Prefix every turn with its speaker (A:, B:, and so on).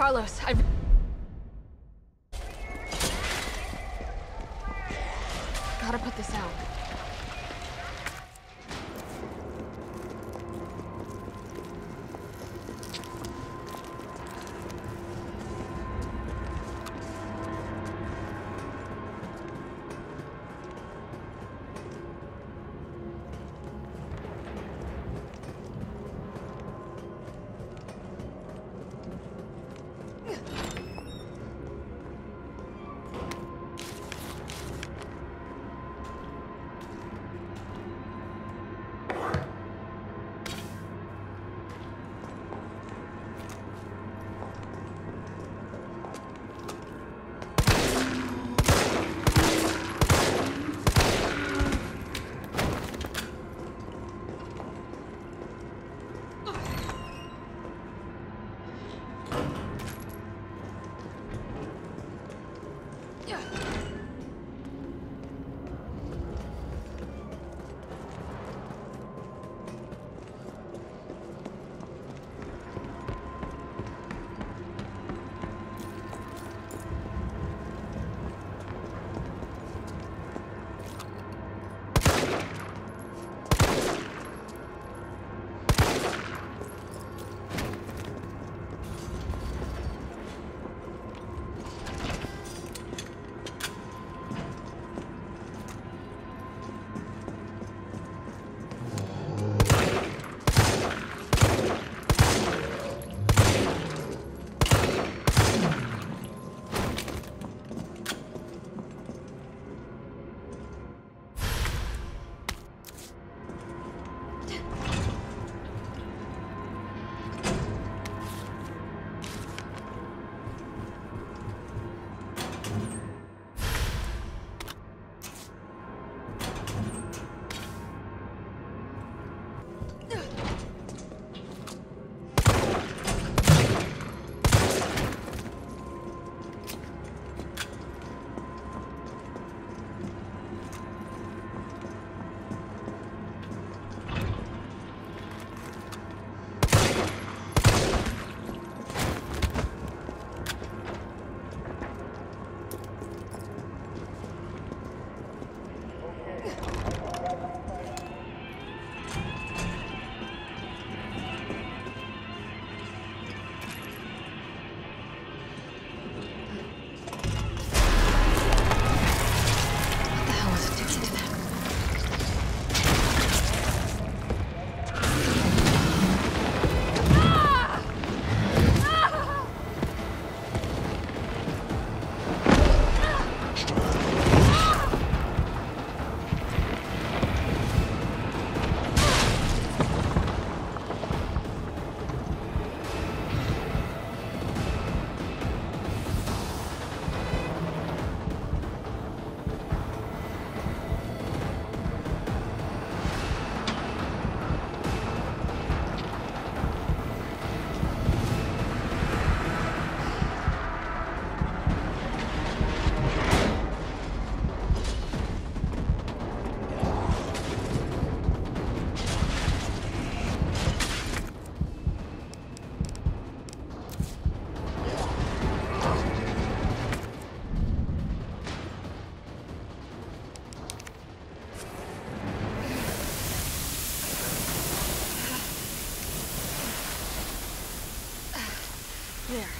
A: Carlos, I... Gotta put this out. There.